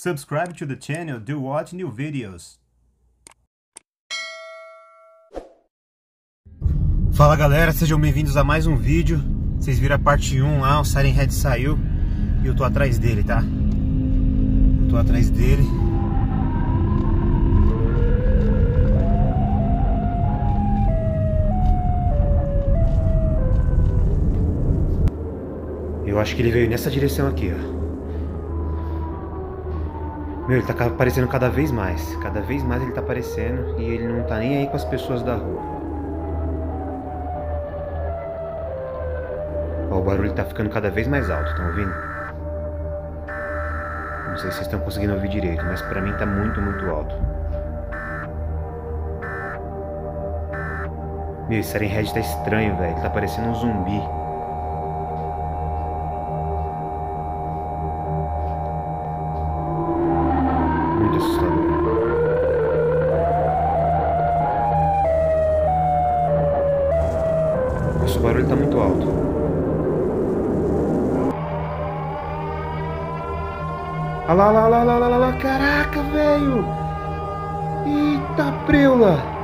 Subscribe to the channel to watch new videos. Fala galera, sejam bem-vindos a mais um vídeo. Vocês viram a parte 1 lá, o Siren Head saiu e eu tô atrás dele, tá? Eu tô atrás dele. Eu acho que ele veio nessa direção aqui, ó. Meu, ele tá aparecendo cada vez mais. Cada vez mais ele tá aparecendo e ele não tá nem aí com as pessoas da rua. Ó, o barulho tá ficando cada vez mais alto, estão ouvindo? Não sei se vocês estão conseguindo ouvir direito, mas pra mim tá muito, muito alto. Meu, esse Siren Red tá estranho, velho. Tá parecendo um zumbi. Assustador. Nossa, o barulho tá muito alto. Olha lá, lá, lá, lá, lá, lá, lá, caraca, velho! Eita, preula!